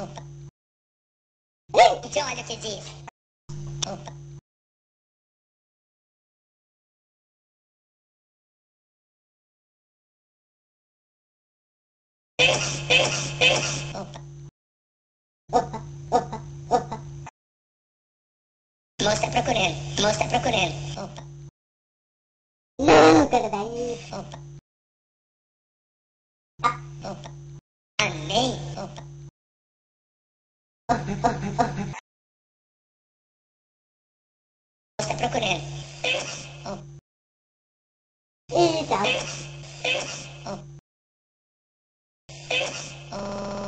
Opa. Gente, olha o que diz. Opa. Opa. Opa, opa, opa. Moça tá procurando, moça tá procurando. Opa. Não, cara daí. Opa. Ah, opa. Amém. Opa. Opa, opa, opa. Moça tá procurando. Tá.